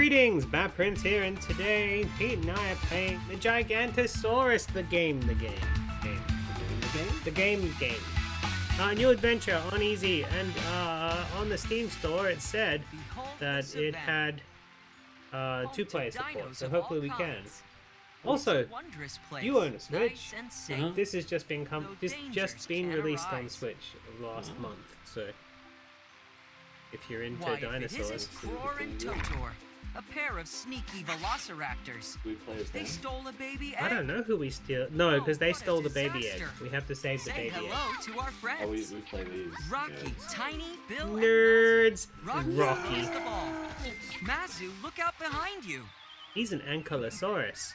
Greetings, Batprince here, and today Pete and I are playing the Gigantosaurus, the game, the game, game, The game? the game, the game. Uh, new adventure on easy, and uh, on the Steam store it said Behold that it savannah, had uh, two to player support, so hopefully all we can. Also, wondrous place, you own a Switch. nice. Uh-huh. this has just been com- this just been can released on. Switch last Oh. month, so if you're into Why, if it dinosaurs, isn't Cror and Totor, a pair of sneaky velociraptors. We play as They stole a baby egg. I don't know who we steal. No, because they Oh, what a stole the baby egg. We have to save the Say baby egg. hello to our friends. Oh, we, we play these. Rocky, yes. Tiny, Bill, and Nerds! Rocky, Rocky. leads the ball. Mazu, look out behind you. He's an Ankylosaurus.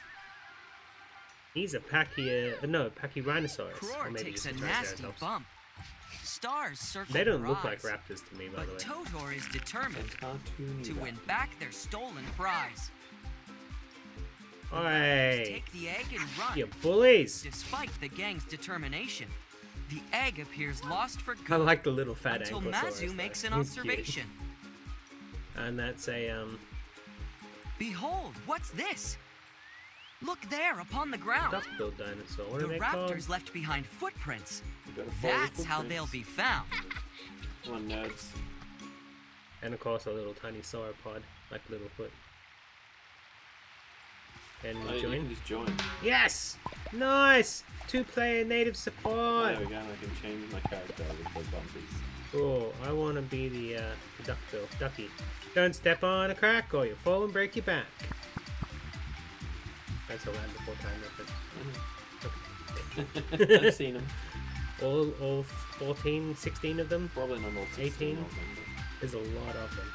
He's a Pachia... uh, No, Pachyrhinosaurus. Or Cror maybe takes it's a a nasty bump. Stars circle They don't her look like raptors to me, by But the way. Totor is determined to that. win back their stolen prize. Oi! Take the egg and run. You bullies! Despite the gang's determination, the egg appears lost for good I like the little fat until Mazu makes an observation. And that's a, um... Behold, what's this? Look there upon the ground. duck-billed dinosaur. What the are they raptors called? left behind footprints. We gotta follow the That's how they'll be found. Come on, nerds. And of course a little tiny sauropod, like Littlefoot. Can Oh, we you join? can just join. Yes! Nice! Two-player native Oh, support! there we go. I can change my character with the bumpers. Cool. I want to be the, uh, the duckbill. Ducky. Don't step on a crack or you'll fall and break your back. That's a Land Before Time reference. Mm-hmm. I've seen them. All, all 14, 16 of them? Probably not all 16 18? of There's a lot of them.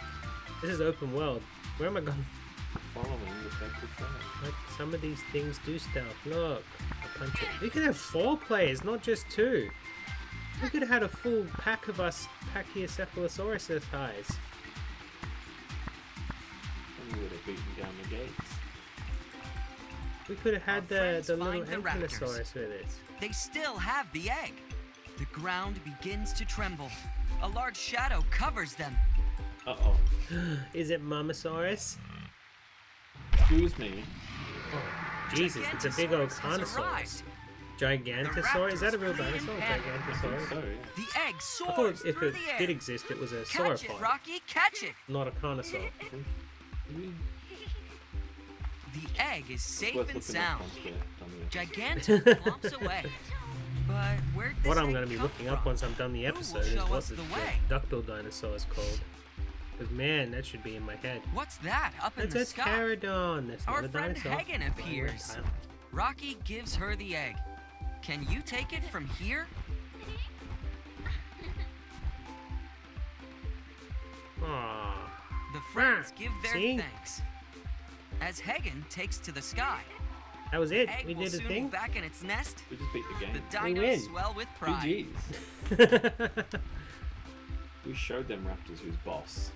This is open world. Where am I going? following the vector trail. Like, some of these things do stuff. Look. I punch it. We could have four players, not just two. We could have had a full pack of us Pachyocephalosaurus size. And we would have beaten down the gates. We could have had the, the little find the. Ankylosaurus with it. They still have the egg. The ground begins to tremble. A large shadow covers them. Uh oh. Is it Momosaurus? Excuse me. Jesus, it's a big old Gigantosaurus has Carnosaurus. Gigantosaurus? Is that a real dinosaur? in panic. Gigantosaurus? So, yeah. The egg I thought if through it the air. did exist, it was a Catch it, Rocky, catch it. not a carnosaur. We- The egg is safe and sound. once we're done with it. Giganto clumps away. But where'd this What I'm going to be come looking up once I'm done the episode is what the, the the way? duckbill dinosaur is called. Because man, that should be in my head. What's that up in It's the a sky? pterodon. That's Our not a friend dinosaur. Hagen appears. Rocky gives her the egg. Can you take it from here? Aw. The friends Ah, give their see? thanks. As Hagen takes to the sky, That was it. egg we did a thing. back in its nest. We just beat the The game. We win. dinos swell with oh, pride. GG's. We showed them Raptors who's boss.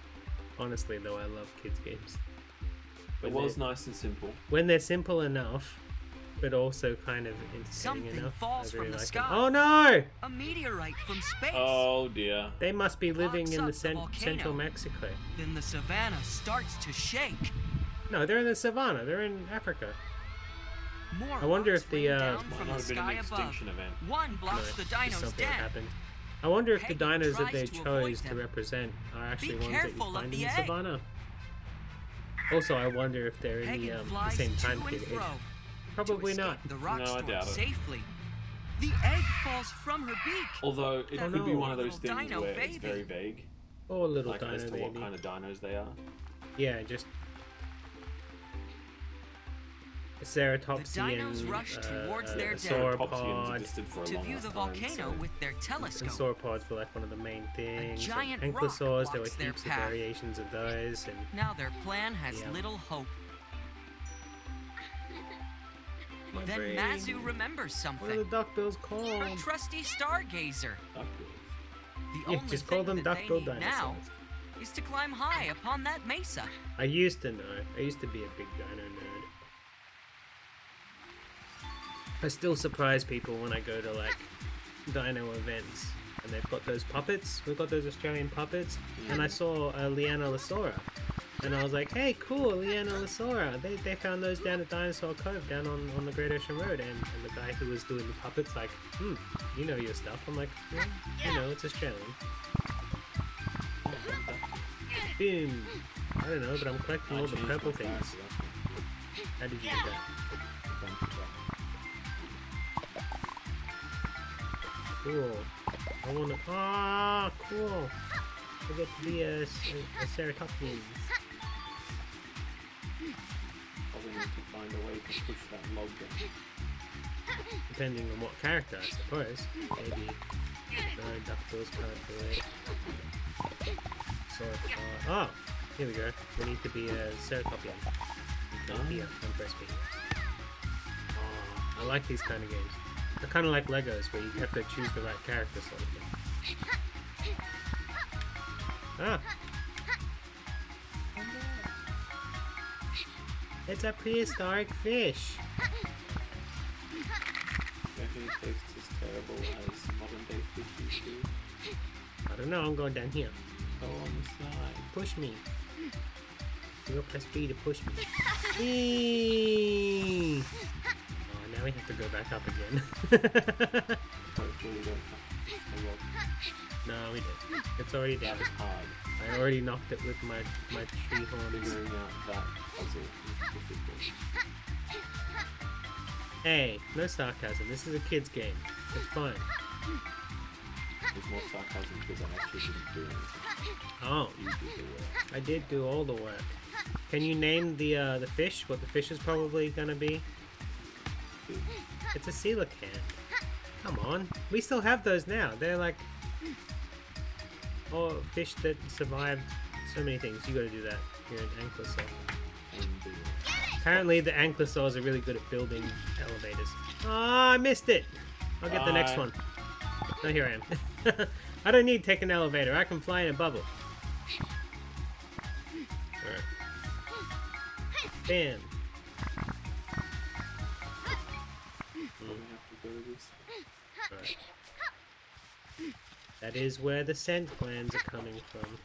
Honestly, though, I love kids' games. It was nice and simple. when they're simple enough, but also kind of entertaining Something enough. falls really from the like sky. them. Oh no! A meteorite from space. Oh dear. They must be living Blocks in the up the volcano. central Mexico. Then the savannah starts to shake. No, they're in the savannah. They're in Africa. More I wonder if the, uh, down from the have been an sky above. extinction event. One No, blocks the dino's something den. happened. I wonder if the dinos that they to chose to represent are actually ones that you careful of find in the the egg. savannah. Also, I wonder if they're in Hagen the, um, the flies same time period. Probably not. the rock No, I storm doubt it. safely. The egg falls from her beak. Although it That could be one of those things dino where it's very vague, Or little like dino as to what baby. kind of dinos they are. Yeah, just a The ceratopsian, dinos rush uh, towards uh, their a. Sauropods sauropod. existed for a To view the volcano so- with their And sauropods were like one of the main things. and giant rock ankylosaurs, there were heaps of variations of those, and Now their plan has Yeah. little hope. my Then brain. Mazu remembers something. What are something. the duckbills Her called? trusty stargazer. Duckbills. The Yeah, only just call thing them they duckbill need now dinosaurs. is to climb high upon that mesa. I used to know. I used to be a big dino nerd. I still surprise people when I go to like dino events and they've got those puppets. We've got those Australian puppets, and I saw a Leaellynasaura, And I was like, hey, cool, Leaellynasaura. They, they found those down at Dinosaur Cove down on, on the Great Ocean Road. And, and the guy who was doing the puppets, like, hmm, you know your stuff. I'm like, yeah, you know, it's Australian. Boom. I don't know, but I'm collecting all the purple things. How did you get that? Cool. I wanna. Ah, cool. I get to be a, a, a Ceratopsians. Probably need to find a way to push that log down. Depending on what character, I suppose. Maybe. No, DuckTales can't do it. Sauropod. Oh! Here we go. We need to be a Ceratopian. Oh. Here, on press B. Oh, I like these kind of games. They're kind of like Legos, where you have to choose the right character sort of thing. Ah! It's a prehistoric fish! Reckon it tastes as terrible as modern day fishes do. I don't know, I'm going down here. Go on the slide. Push me. You go press B to push me. Whee! We have to go back up again. Hopefully we don't have to push the log. no, we did. It's already down. That hard. I already knocked it with my, my tree horns. Figuring out that puzzle. Hey, no sarcasm. This is a kid's game. It's fine. There's more sarcasm because I actually didn't do anything. Oh, You did. I did do all the work. Can you name the uh, the fish? What the fish is probably gonna be? It's a coelacanth. Come on. We still have those now. They're like oh fish that survived so many things. You gotta do that. You're an ankylosaur. Apparently the ankylosaurs are really good at building elevators. Oh, I missed it! I'll get the next one. Oh, here I am. I don't need to take an elevator. I can fly in a bubble. Alright. Bam. That is where the scent glands are coming from.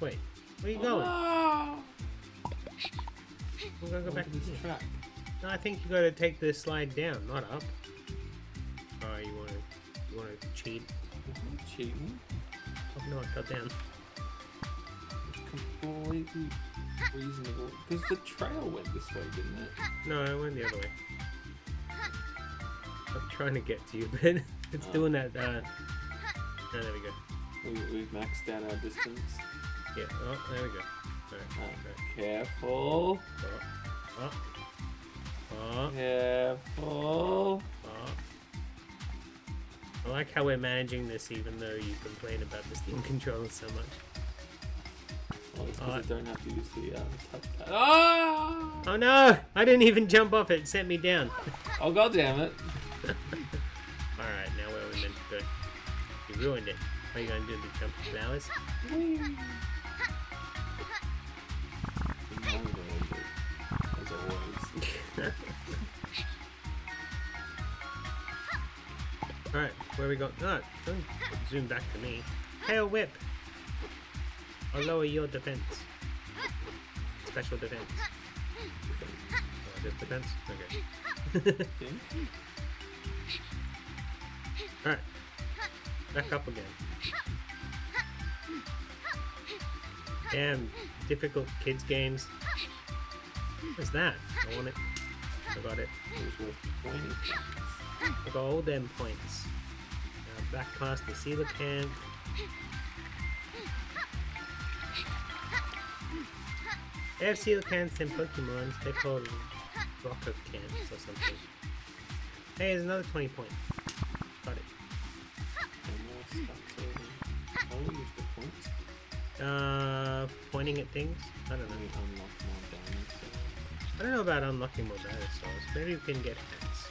Wait, where are you going? Oh, I'm gonna go back Over this track. No, I think you gotta take the slide down, not up. Oh, you wanna, you wanna cheat? I'm not cheating. Oh no, I fell down. It's completely reasonable. Because the trail went this way, didn't it? No, it went the other way. I'm trying to get to you, but it's Oh. doing that, uh... Oh, there we go. We, we've maxed out our distance. Yeah, oh, there we go. Alright, Oh, alright. careful. Oh, oh, oh, Careful. oh. I like how we're managing this even though you complain about the Steam controller so much. Oh, it's because Oh, I don't have to use the uh, touchpad. Ah! Oh no! I didn't even jump off it, it sent me down. Oh god damn it! Alright, now where are we meant to go? You ruined it. What are you gonna do? The jump flowers? As always. Alright, where we go? No, don't zoom back to me. Tail whip! I'll lower your defense. Special defense. Oh, just defense? Okay. Alright. Back up again. Damn, difficult kids games. What's that? I want it. I got it. I got all them points. Now back past the coelacanth. They have coelacanths and Pokemons. They're called Rockocanths or something. Hey, there's another 20 point. Uh, pointing at things? I don't know. And unlock more diamond. I don't know about unlocking more dinosaurs. Maybe we can get hats.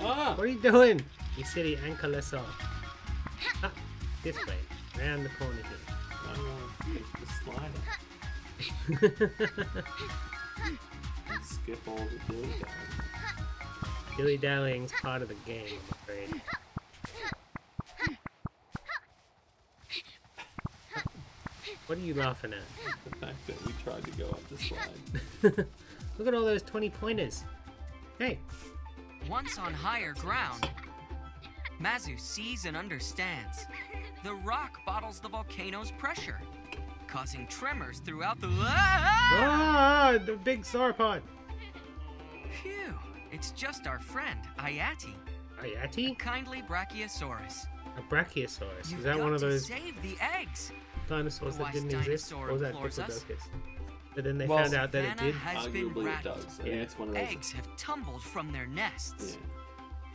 Ah! What are you doing? You silly ankylosaur. Ah, this way. Around the corner want to the slider skip all the dilly Dilly dallying's part of the game, I'm. What are you laughing at? The fact that we tried to go up the slide. Look at all those 20 pointers. Hey, Once on higher ground, Mazu sees and understands. The rock bottles the volcano's pressure, causing tremors throughout the. Ah! ah, the big sauropod. Phew! It's just our friend, Ayati, Ayati? kindly Brachiosaurus. A brachiosaurus. You've Is that one of those save the eggs. dinosaurs that didn't exist? Or was that implores us. Diplodocus? But then they Well, found out that it Savannah did. has been Arguably it does. I Yeah. it's one of those. Eggs have tumbled from their nests. Yeah.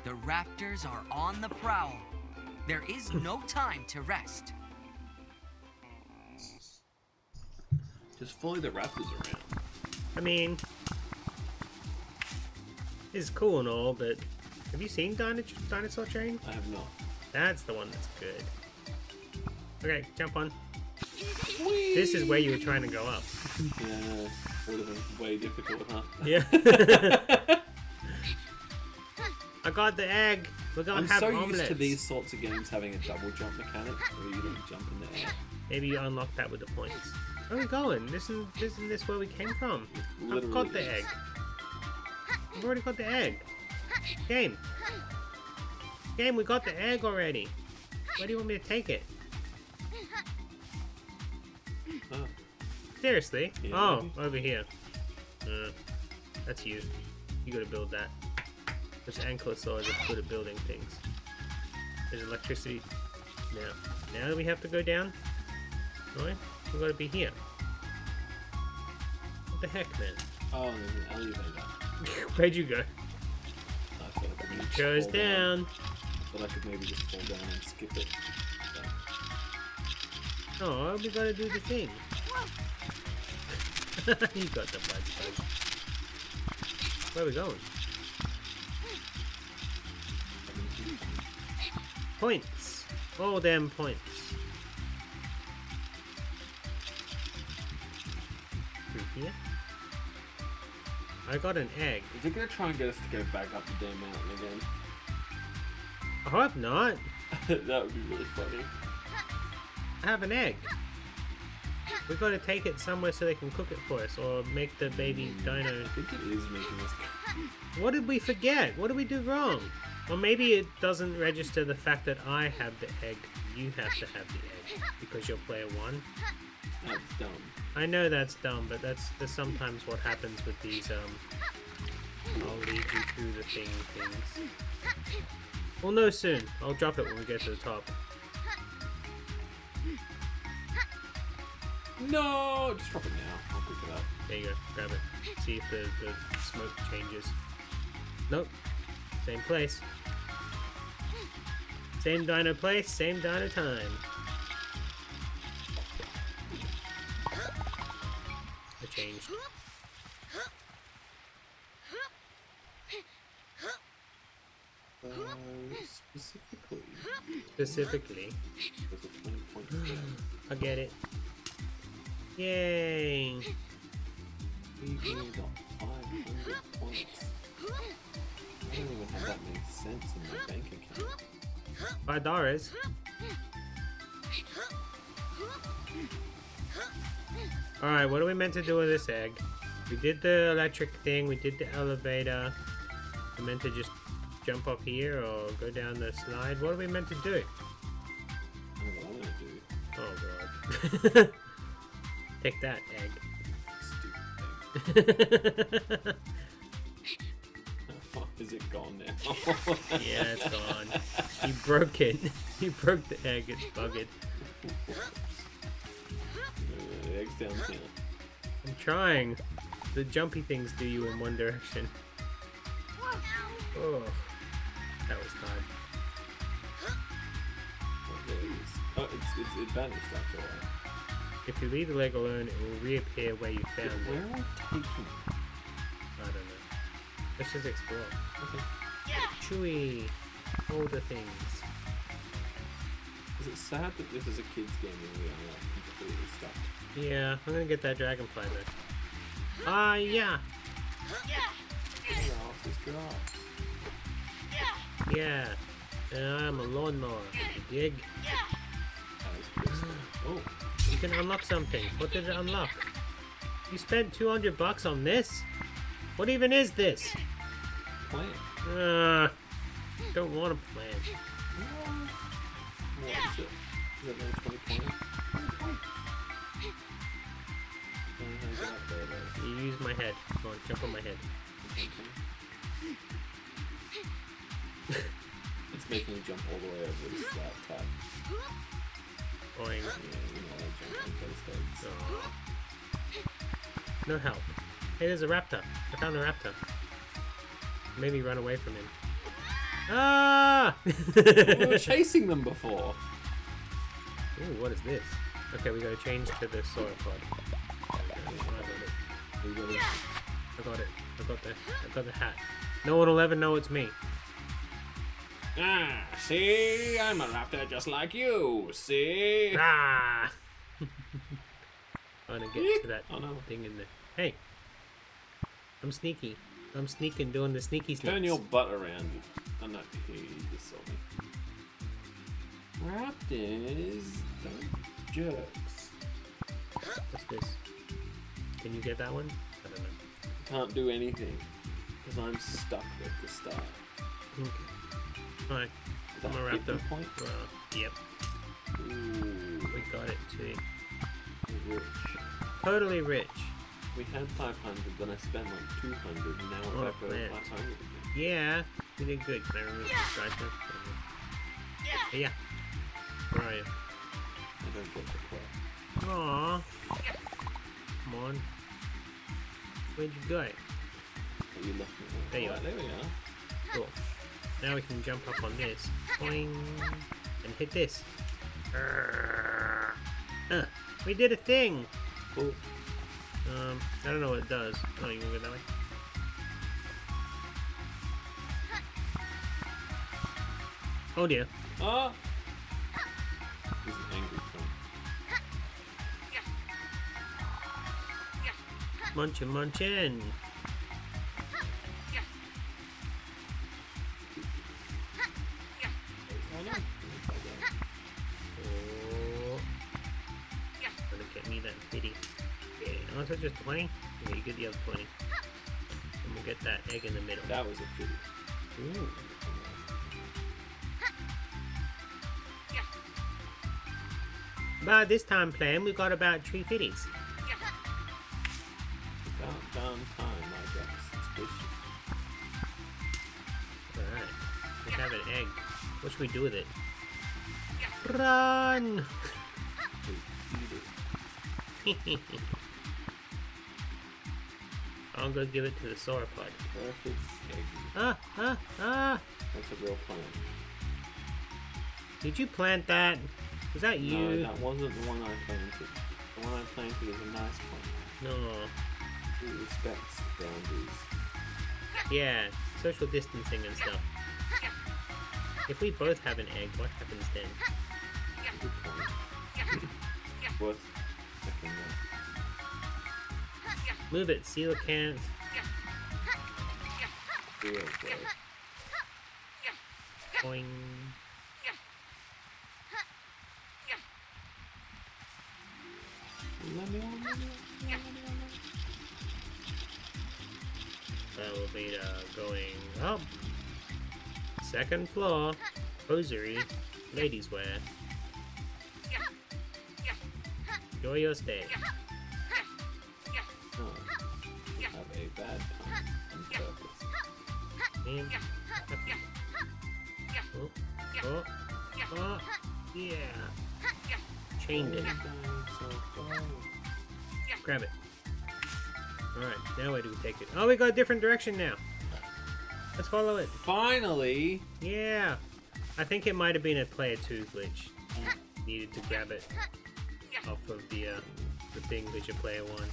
The raptors are on the prowl. There is no time to rest. Just follow the raptors around. I mean, it's cool and all, but have you seen Dino- Dinosaur Train? I have not. That's the one that's good. Okay, jump on. This is where you were trying to go up. Yeah, would have been way difficult, huh? Yeah. I got the egg. We're gonna have fun. I'm have so omelets. used to these sorts of games having a double jump mechanic where you don't jump in the air. Maybe you unlock that with the points. Where are we going? Isn't, isn't this where we came from? I've Literally got the egg. I've already got the egg. Game. Game, we got the egg already. Where do you want me to take it? Oh, Seriously? Yeah, oh, over here. Uh, that's you. You gotta build that. Those ankylosaurs are good at building things. There's electricity. Now, now we have to go down. Right? We gotta be here. What the heck, man? oh, there's an elevator. Where'd you go? I thought I maybe just Goes fall down. I thought I could maybe just fall down and skip it. But Oh, we gotta do the thing. you got the fudge. Where are we going? I didn't do something. Points. All them points. I got an egg. Is it gonna try and get us to go back up the damn mountain again? I hope not. that would be really funny. I have an egg. We've gotta take it somewhere so they can cook it for us, or make the baby hmm. dino. I think it is making us. What did we forget? What did we do wrong? Or maybe it doesn't register the fact that I have the egg. You have to have the egg because you're player one. That's dumb. I know that's dumb, but that's, that's sometimes what happens with these. Um, I'll lead you through the thing things. We'll know soon. I'll drop it when we get to the top. No! Just drop it now. I'll pick it up. There you go. Grab it. See if the, the smoke changes. Nope. Same place. Same dino place, same dino time. Changed. Uh, specifically, Specifically, there's a 20 points there. I get it. Yay! We really Alright, what are we meant to do with this egg? We did the electric thing, we did the elevator. We meant to just jump off here or go down the slide. What are we meant to do? I don't know what I'm gonna do. Oh god. Take that egg. Stupid. Oh, fuck, is it gone now? yeah, it's gone. You broke it. You broke the egg, it's bugged. Egg's. I'm trying. The jumpy things do you in one direction. Oh, that was hard. Oh, it's, it's, it vanished after a while. If you leave the leg alone, it will reappear where you found Where it. am I taking it? I don't know. Let's just explore. Okay. Chewy. All the things. Is it sad that this is a kid's game and we are like completely stuck? Yeah, I'm gonna get that dragonfly though. Ah, yeah. Is. Yeah. And I'm a lawnmower. You dig? That was pretty slow. Oh, You can unlock something. What did it unlock? You spent 200 bucks on this? What even is this? plant. Uh, don't want a plan. My head. Come on, jump on my head. it's making me jump all the way over this flat. Boing. Yeah, you know, I those heads. Aw. No help. Hey, there's a raptor. I found a raptor. Made me run away from him. Ah! we were chasing them before. Ooh, what is this? Okay, we gotta change to the got it. We I got it. I got the I got the hat. No one will ever know it's me. Ah, see, I'm a raptor just like you. See? Ah! Trying to get to that Oh no. thing in there. Hey! I'm sneaky. I'm sneaking, doing the sneaky sneaks. Turn your butt around. Oh no, he just saw me. Raptors, don't jerks. What's this? Can you get that one? I don't know. Can't do anything because I'm stuck at the start. Okay. Alright, Is I'm that a 50 raptor. point? Well, yep, Ooh, we got it too. rich. Totally rich. We had 500, then I spent like 200, and now Oh, we're back to 500 again. Yeah, you did good. Can I remove this guy first? Hey, yeah. Where are you? I don't get the quest. Aww. Come on. Where'd you go? You There you oh, are. There we are. Cool. Now we can jump up on this. Boing. And hit this. Uh, we did a thing! Cool. Um, I don't know what it does. Oh, you can go that way? Oh dear. Ah! Bitty. Okay, unless it's just 20. Okay, you get the other 20. And we'll get that egg in the middle. That was a. Ooh. By this time plan, we got about three fitties. Egg. What should we do with it? Run! to eat it. I'll go give it to the sauropod. Perfect egg. Ah, ah, ah! That's a real plant. Did you plant that? Was that you? No, that wasn't the one I planted. The one I planted is a nice plant. No. It respects boundaries. Yeah, social distancing and stuff. If we both have an egg, what happens then? Good point. Worth checking that. Move it, coelacanth. Boing. Be uh, going up. Second floor. Hosiery. Ladies wear. Enjoy your stay. No. You have a bad time on purpose. Man. Oh, oh, oh, yeah. Chained it. Going so far. Grab it. Alright, now where do we take it? Oh, we got a different direction now. Let's follow it. Finally! Yeah. I think it might have been a player 2 glitch. You needed to grab it off of the, uh, the thing that your player 1.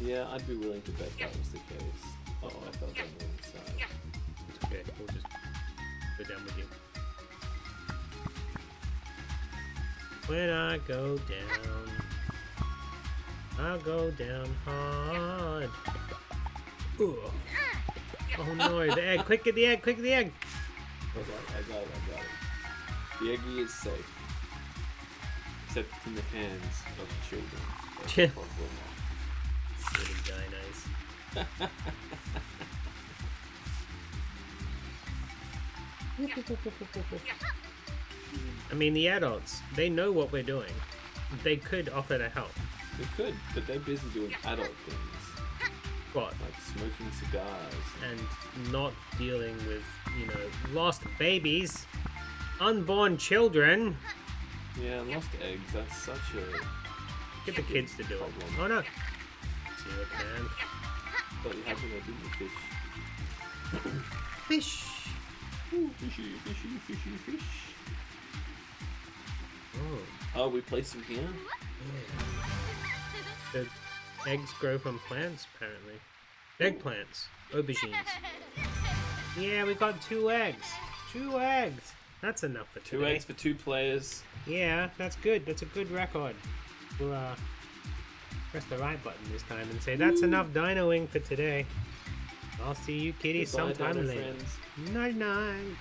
Yeah, I'd be willing to bet that was the case. Oh, I fell down the wrong side. It's okay. We'll just go down with you. When I go down, I'll go down hard. Ugh. Oh no, the egg! Quick, get the egg! Quick, get the egg! Alright, I got it, I got it. The Eggy is safe. Except it's in the hands of children. Yeah. the problem. Silly dinos. I mean, the adults, they know what we're doing. They could offer to help. They could, but they're busy doing adult things, What? like smoking cigars. And not dealing with, you know, lost babies, unborn children. Yeah, lost eggs, that's such a... Get the kids to do it. Oh no. See what can. But you have to do the fish. Fish. Fishy, fishy, fishy, fish. Oh. Oh, we placed them here? The eggs grow from plants, apparently. Eggplants. Aubergines. Yeah, we got two eggs. Two eggs. That's enough for Two today. eggs for two players. Yeah, that's good. That's a good record. We'll uh, press the right button this time and say that's enough dinoing for today. I'll see you kitties Goodbye, sometime later. friends. Night night.